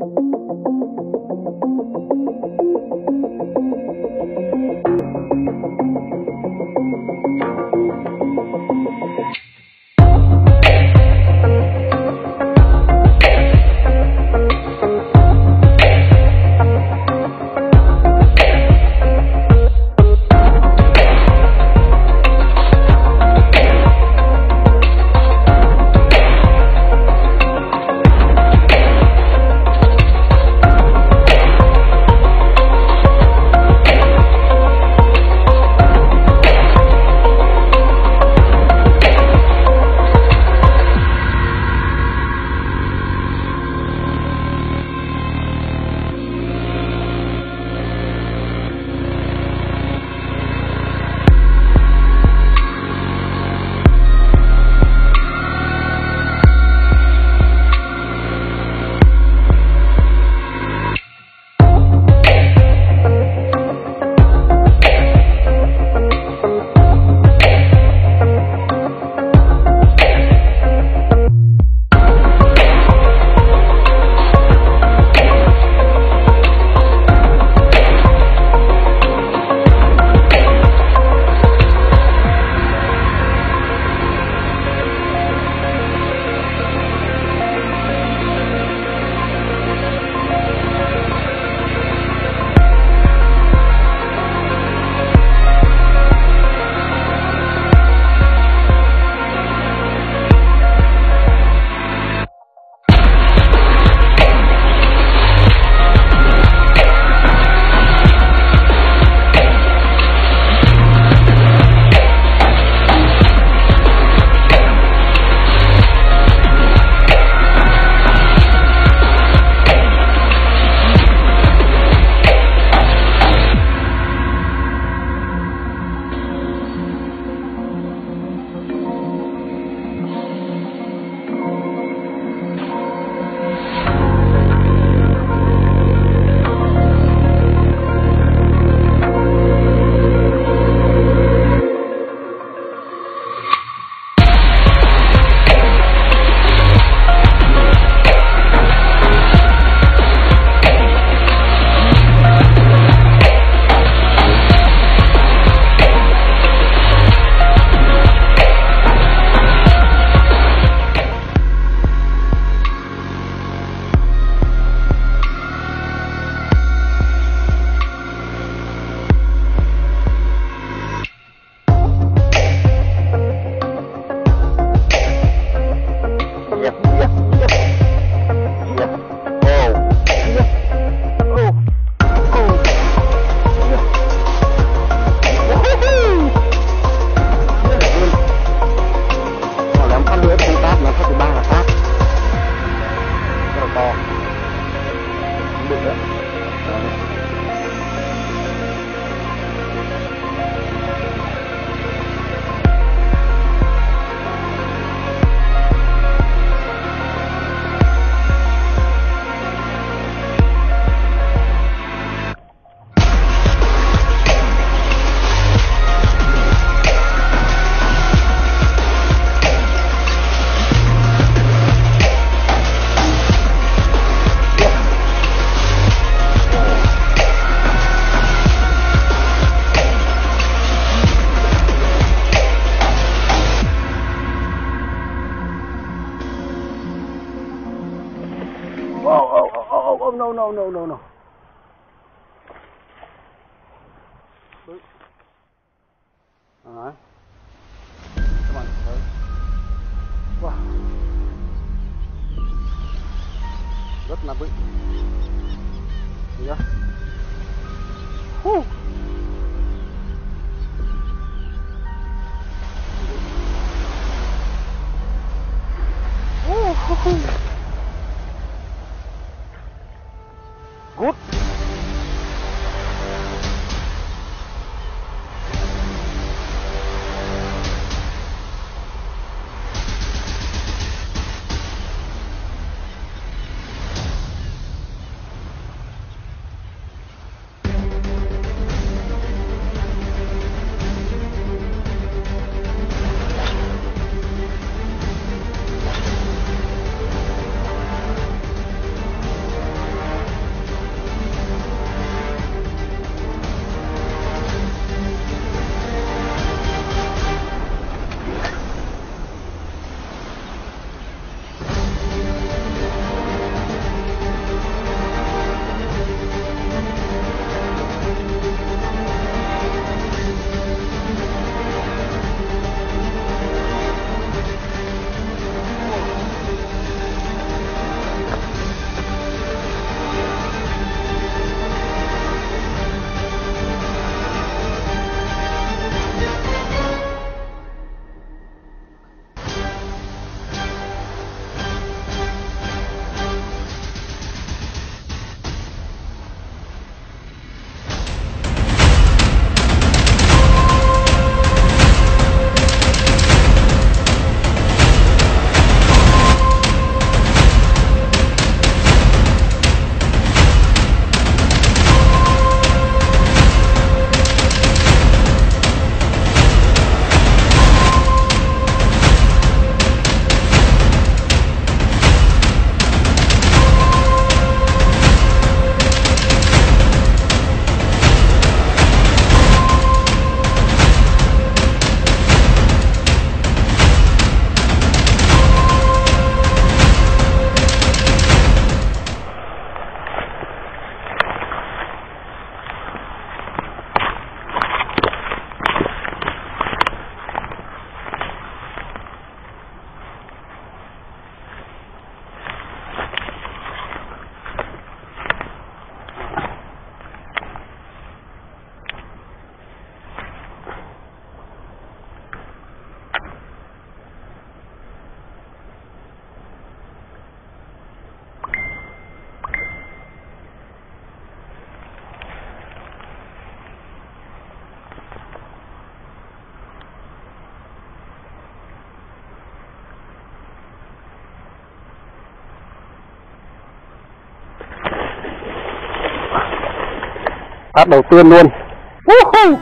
Thank you. No, no, no, no, no. All right. Come on, Chloe. Wow. Rất là bự. Yeah. Whew. Good. Phát đầu tiên luôn Woohoo!